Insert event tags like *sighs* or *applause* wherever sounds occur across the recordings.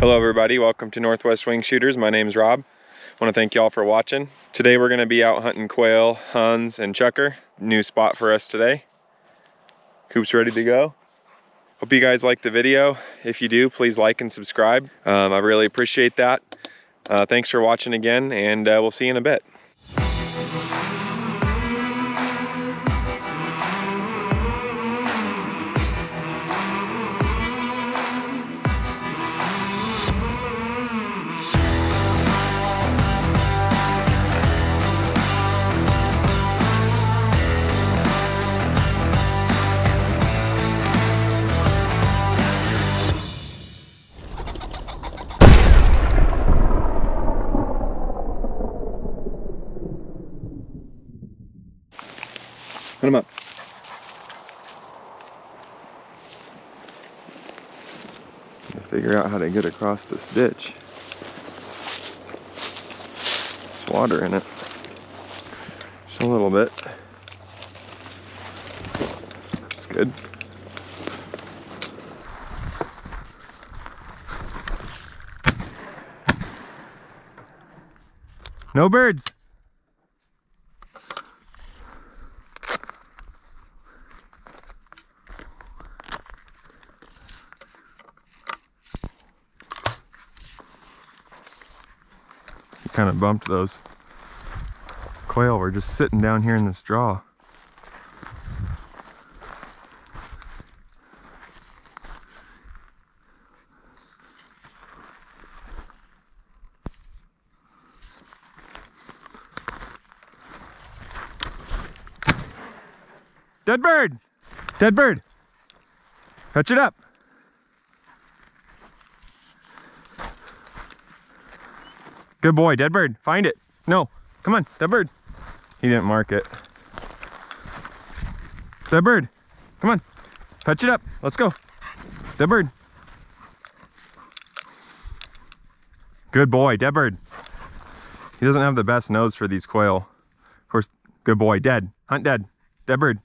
Hello everybody, welcome to Northwest Wingshooters. My name is Rob. I want to thank y'all for watching. Today we're going to be out hunting quail, huns, and chukar. New spot for us today. Coop's ready to go. Hope you guys like the video. If you do, please like and subscribe. Um, I really appreciate that. Uh, thanks for watching again, and uh, we'll see you in a bit. Put him up. Figure out how to get across this ditch. There's water in it. Just a little bit. That's good. No birds. Kind of bumped those quail were just sitting down here in this draw. Dead bird! Dead bird! Catch it up! Good boy, dead bird. Find it. No, come on, dead bird. He didn't mark it. Dead bird. Come on, fetch it up. Let's go. Dead bird. Good boy, dead bird. He doesn't have the best nose for these quail. Of course, good boy, dead. Hunt dead. Dead bird.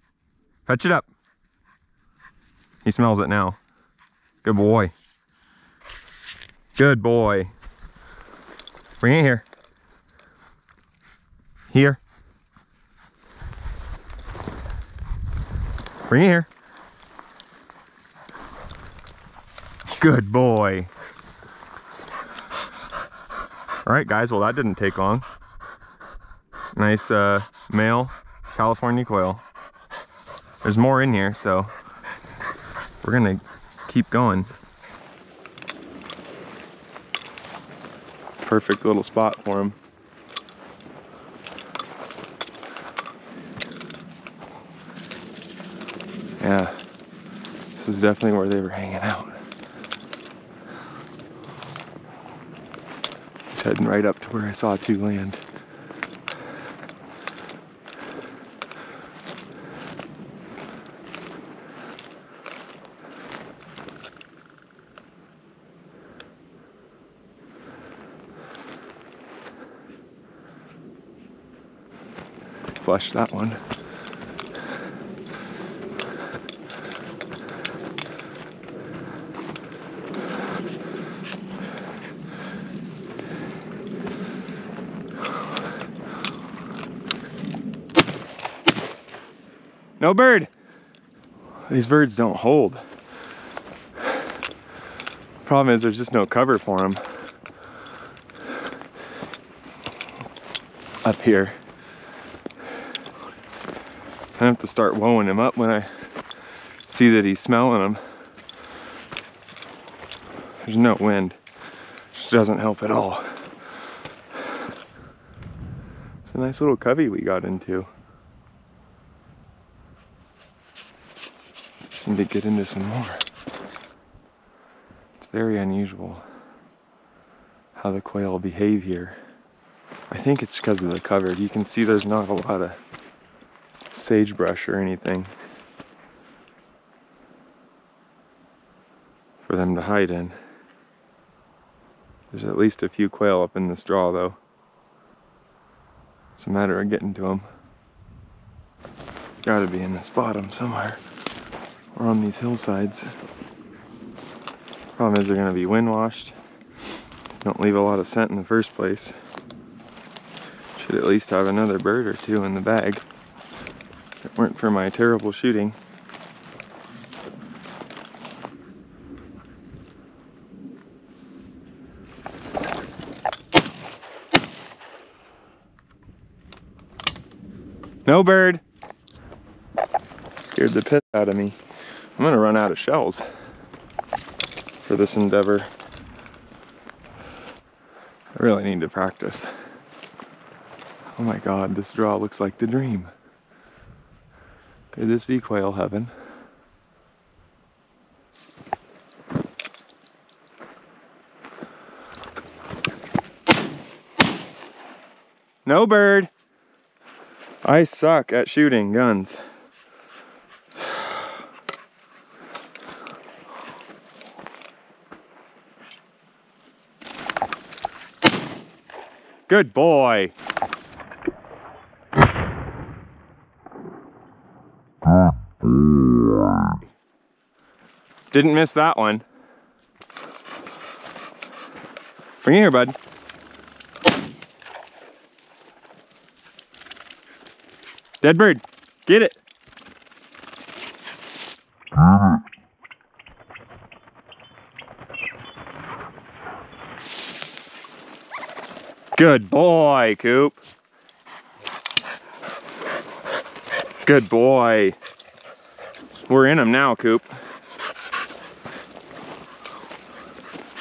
Fetch it up. He smells it now. Good boy. Good boy. Bring it here. Here. Bring it here. Good boy. All right, guys. Well, that didn't take long. Nice uh, male California quail. There's more in here, so we're gonna keep going. Perfect little spot for them. Yeah, this is definitely where they were hanging out. Just heading right up to where I saw two land. Flush that one. No bird. These birds don't hold. Problem is there's just no cover for them. Up here. Have to start wowing him up when I see that he's smelling them. There's no wind, which doesn't help at all. It's a nice little covey we got into. Just need to get into some more. It's very unusual how the quail behave here. I think it's because of the cover. You can see there's not a lot of sagebrush or anything for them to hide in. There's at least a few quail up in this draw though. It's a matter of getting to them. Gotta be in this bottom somewhere or on these hillsides. Problem is they're gonna be wind washed Don't leave a lot of scent in the first place. Should at least have another bird or two in the bag. If it weren't for my terrible shooting. No bird. Scared the piss out of me. I'm gonna run out of shells for this endeavor. I really need to practice. Oh my god, this draw looks like the dream. This be quail heaven? No bird. I suck at shooting guns. *sighs* Good boy. Didn't miss that one. Bring it here, bud. Dead bird, get it. Good boy, Coop. Good boy. We're in them now, Coop.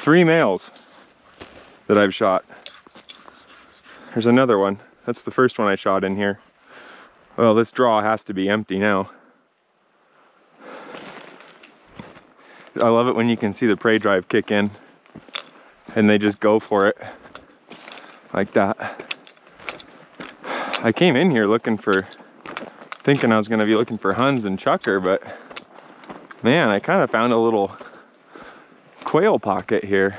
Three males that I've shot. There's another one. That's the first one I shot in here. Well, this draw has to be empty now. I love it when you can see the prey drive kick in and they just go for it like that. I came in here looking for, thinking I was gonna be looking for Huns and Chukar, but man, I kind of found a little quail pocket here.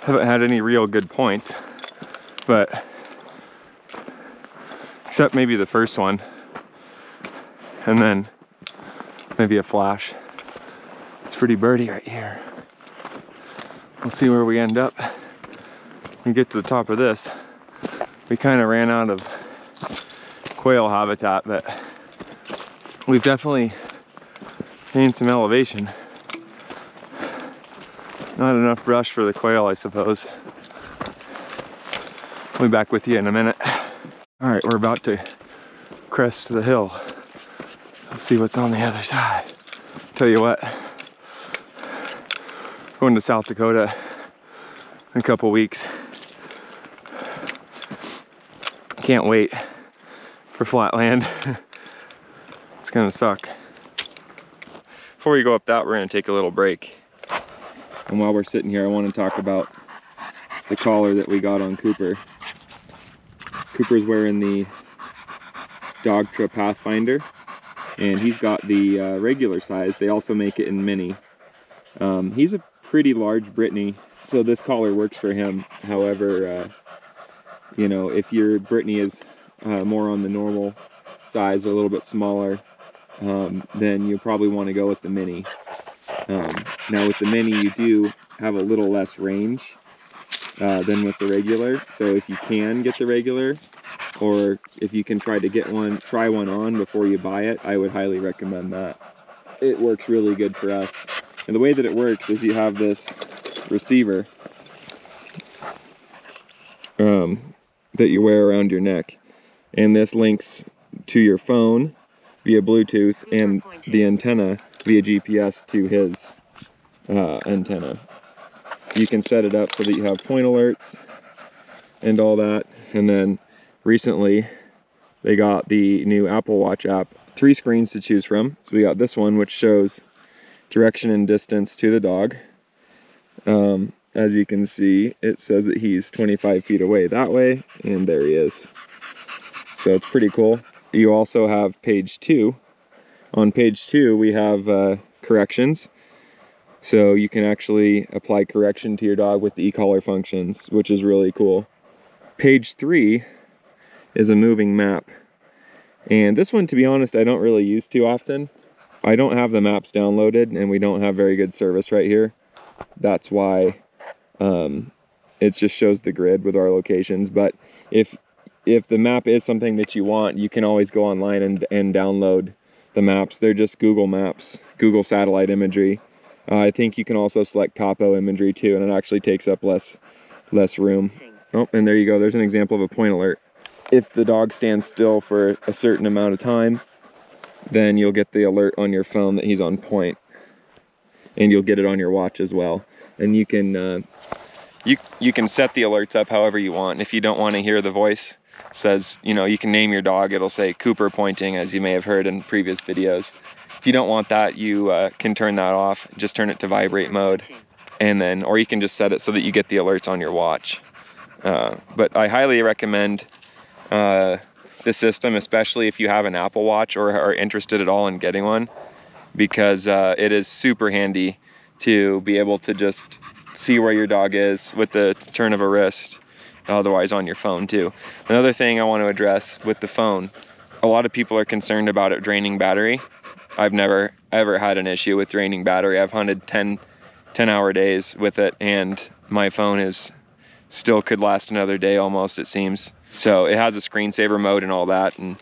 Haven't had any real good points, but except maybe the first one. And then maybe a flash. It's pretty birdie right here. We'll see where we end up we get to the top of this, we kind of ran out of quail habitat, but we've definitely gained some elevation. Not enough brush for the quail, I suppose. I'll be back with you in a minute. All right, we're about to crest the hill. Let's see what's on the other side. Tell you what, going to South Dakota in a couple weeks. Can't wait for flatland. *laughs* it's gonna suck. Before we go up that, we're gonna take a little break. And while we're sitting here, I wanna talk about the collar that we got on Cooper. Cooper's wearing the Dogtra Pathfinder, and he's got the uh, regular size. They also make it in mini. Um, he's a pretty large Brittany, so this collar works for him. However, uh, you know, if your Brittany is uh, more on the normal size a little bit smaller, um, then you probably want to go with the mini. Um, now with the mini, you do have a little less range uh, than with the regular. So if you can get the regular, or if you can try to get one, try one on before you buy it, I would highly recommend that. It works really good for us. And the way that it works is you have this receiver um, that you wear around your neck. And this links to your phone via Bluetooth and the antenna via GPS to his uh, antenna. You can set it up so that you have point alerts and all that. And then recently they got the new Apple Watch app, three screens to choose from. So we got this one, which shows direction and distance to the dog. Um, as you can see, it says that he's 25 feet away that way, and there he is. So it's pretty cool. You also have page two. On page two, we have uh, corrections. So you can actually apply correction to your dog with the e-collar functions, which is really cool. Page three is a moving map. And this one, to be honest, I don't really use too often. I don't have the maps downloaded and we don't have very good service right here. That's why Um, it just shows the grid with our locations. But if if the map is something that you want, you can always go online and, and download the maps. They're just Google Maps, Google satellite imagery. Uh, I think you can also select topo imagery too, and it actually takes up less less room. Oh, and there you go. There's an example of a point alert. If the dog stands still for a certain amount of time, then you'll get the alert on your phone that he's on point. And you'll get it on your watch as well. And you can uh, you you can set the alerts up however you want. If you don't want to hear the voice, says, you know, you can name your dog. It'll say Cooper pointing, as you may have heard in previous videos. If you don't want that, you uh, can turn that off. Just turn it to vibrate mode. And then, or you can just set it so that you get the alerts on your watch. Uh, but I highly recommend uh, the system, especially if you have an Apple Watch or are interested at all in getting one, because uh, it is super handy to be able to just see where your dog is with the turn of a wrist otherwise on your phone too. Another thing I want to address with the phone, a lot of people are concerned about it draining battery. I've never ever had an issue with draining battery. I've hunted 10, 10 hour days with it and my phone is still could last another day almost it seems. So it has a screensaver mode and all that and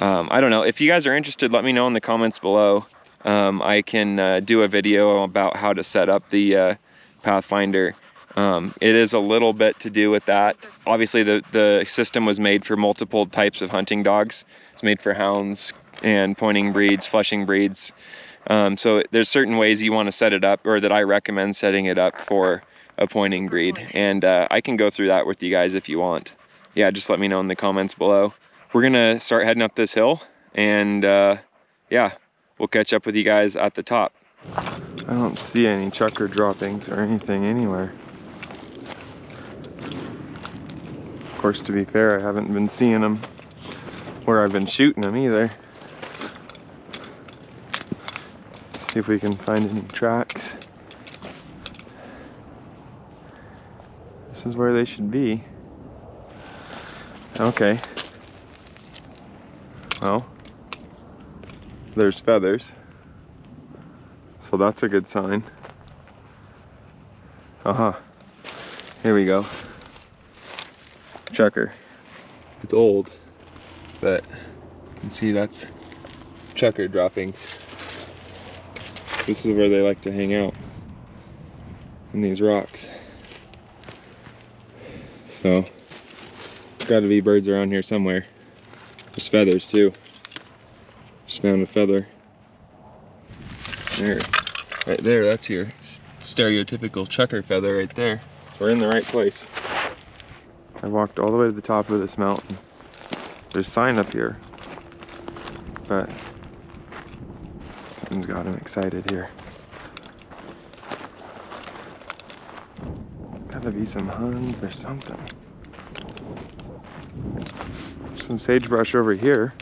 um, I don't know. If you guys are interested, let me know in the comments below. Um, I can uh, do a video about how to set up the uh, Pathfinder um, it is a little bit to do with that. Obviously, the, the system was made for multiple types of hunting dogs. It's made for hounds and pointing breeds, flushing breeds. Um, so there's certain ways you want to set it up, or that I recommend setting it up for a pointing breed. And uh, I can go through that with you guys if you want. Yeah, just let me know in the comments below. We're gonna start heading up this hill, and uh, yeah, we'll catch up with you guys at the top. I don't see any chukar droppings or anything anywhere. Of course, to be fair, I haven't been seeing them where I've been shooting them either. See if we can find any tracks. This is where they should be. Okay. Well, there's feathers. So that's a good sign. Uh-huh. Here we go chukar. It's old, but you can see that's chukar droppings. This is where they like to hang out, in these rocks. So, got to be birds around here somewhere. There's feathers too. Just found a feather. There, right there, that's your stereotypical chukar feather right there. we're in the right place. I walked all the way to the top of this mountain. There's a sign up here, but something's got him excited here. Gotta be some huns or something. some sagebrush over here,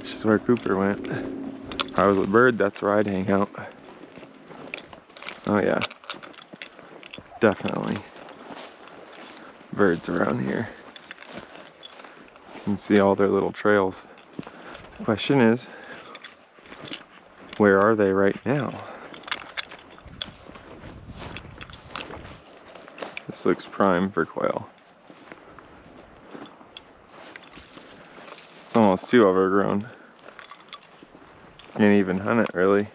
This is where Cooper went. If I was a bird, that's where I'd hang out. Oh yeah, definitely birds around here. You can see all their little trails. Question is, where are they right now? This looks prime for quail. It's almost too overgrown. Can't even hunt it really.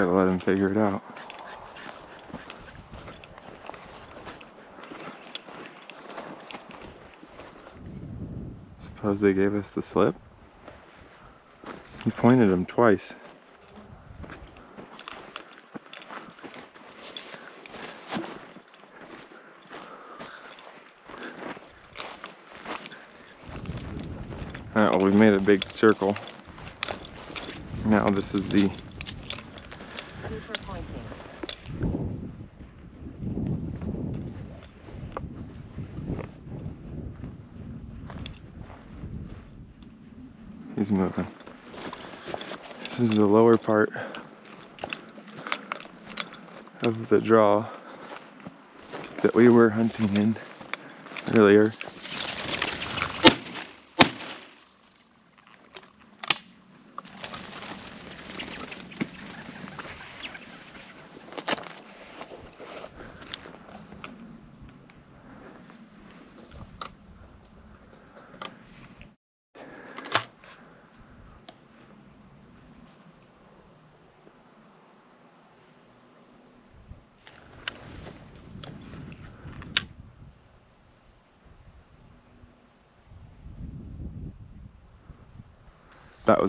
Gotta let him figure it out. Suppose they gave us the slip? He pointed him twice. Alright, well we've made a big circle. Now this is the He's moving. This is the lower part of the draw that we were hunting in earlier.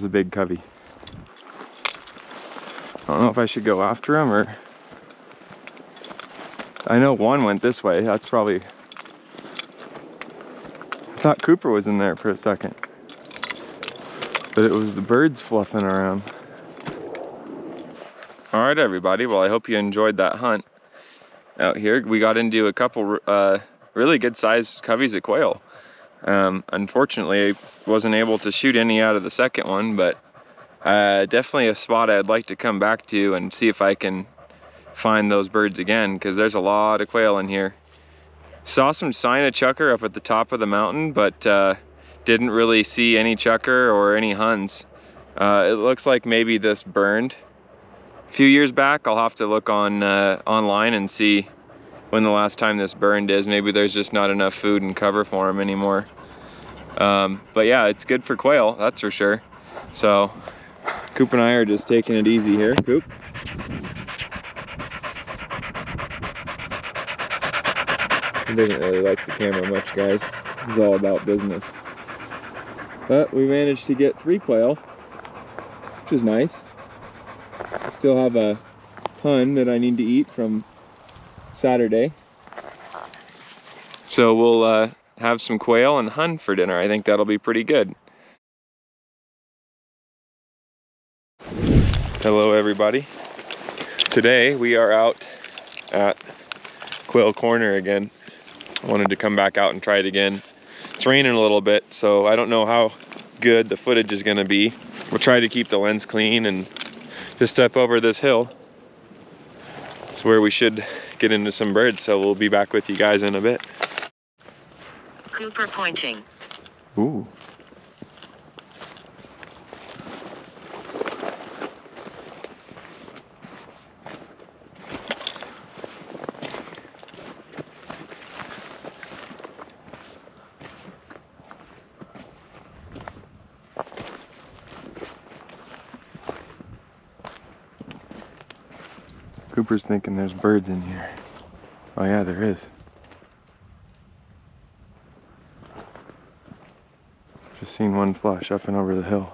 Was a big covey. I don't know if I should go after him or. I know one went this way. That's probably. I thought Cooper was in there for a second. But it was the birds fluffing around. All right, everybody. Well, I hope you enjoyed that hunt out here. We got into a couple uh, really good sized coveys of quail. Um, unfortunately, I wasn't able to shoot any out of the second one, but uh, definitely a spot I'd like to come back to and see if I can find those birds again, because there's a lot of quail in here. Saw some sign of chukar up at the top of the mountain, but uh, didn't really see any chukar or any huns. Uh, it looks like maybe this burned a few years back. I'll have to look on uh, online and see when the last time this burned is. Maybe there's just not enough food and cover for them anymore. Um, but yeah, it's good for quail, that's for sure. So Coop and I are just taking it easy here. Coop. He doesn't really like the camera much, guys. He's all about business. But we managed to get three quail, which is nice. I still have a hun that I need to eat from Saturday. So we'll uh, have some quail and hun for dinner. I think that'll be pretty good. Hello everybody. Today we are out at Quail Corner again. I wanted to come back out and try it again. It's raining a little bit, so I don't know how good the footage is gonna be. We'll try to keep the lens clean and just step over this hill. It's where we should get into some birds, so we'll be back with you guys in a bit. Cooper pointing. Ooh. Cooper's thinking there's birds in here. Oh yeah, there is. Just seen one flush up and over the hill.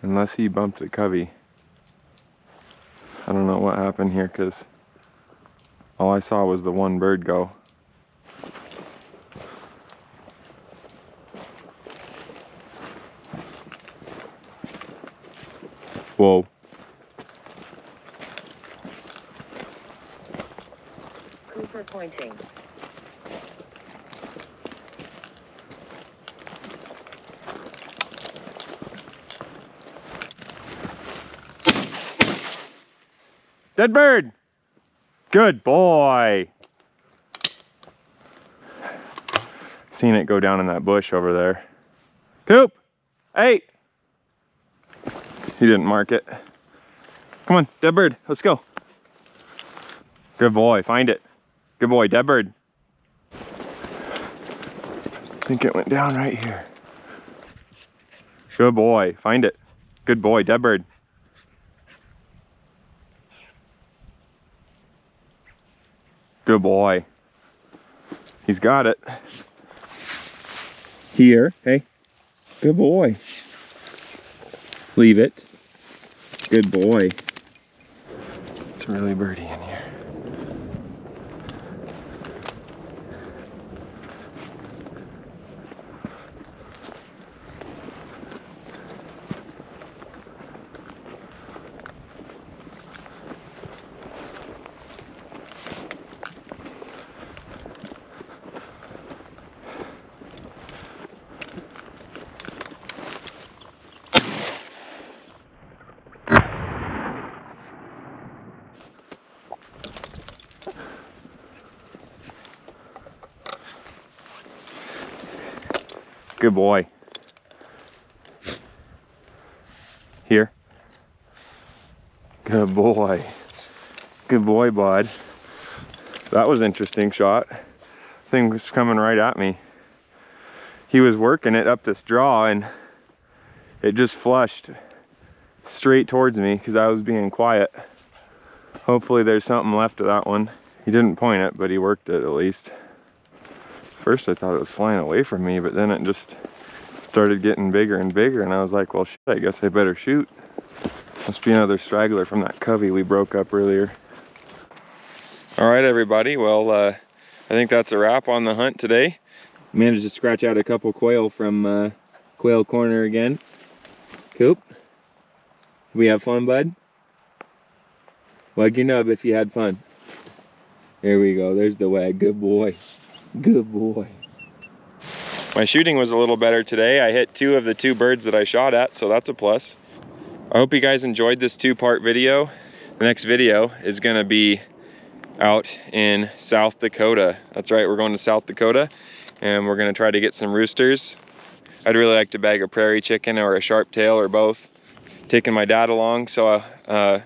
Unless he bumped a covey. I don't know what happened here because all I saw was the one bird go. Dead bird. Good boy. Seen it go down in that bush over there. Coop. Hey. He didn't mark it. Come on, dead bird. Let's go. Good boy. Find it. Good boy, dead bird. I think it went down right here. Good boy. Find it. Good boy. Dead bird. Good boy. He's got it. Here. Hey. Good boy. Leave it. Good boy. It's really birdie in here. Good boy. Here. Good boy. Good boy, bud. That was interesting shot. Thing was coming right at me. He was working it up this draw and it just flushed straight towards me because I was being quiet. Hopefully there's something left of that one. He didn't point it, but he worked it at least first I thought it was flying away from me, but then it just started getting bigger and bigger and I was like, well, shit, I guess I better shoot. Must be another straggler from that covey we broke up earlier. All right, everybody. Well, uh, I think that's a wrap on the hunt today. Managed to scratch out a couple quail from uh, Quail Corner again. Coop, we have fun, bud? Wag your nub if you had fun. There we go. There's the wag. Good boy. Good boy. My shooting was a little better today. I hit two of the two birds that I shot at, so that's a plus. I hope you guys enjoyed this two-part video. The next video is gonna be out in South Dakota. That's right, we're going to South Dakota and we're gonna try to get some roosters. I'd really like to bag a prairie chicken or a sharp tail or both. Taking my dad along, so uh,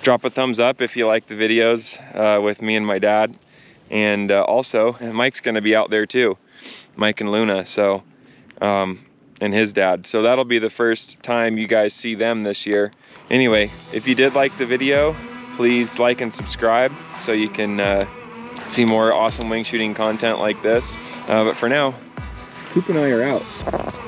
drop a thumbs up if you like the videos uh, with me and my dad. And uh, also, Mike's gonna be out there too, Mike and Luna, so, um, and his dad. So that'll be the first time you guys see them this year. Anyway, if you did like the video, please like and subscribe so you can uh, see more awesome wing shooting content like this. Uh, but for now, Coop and I are out.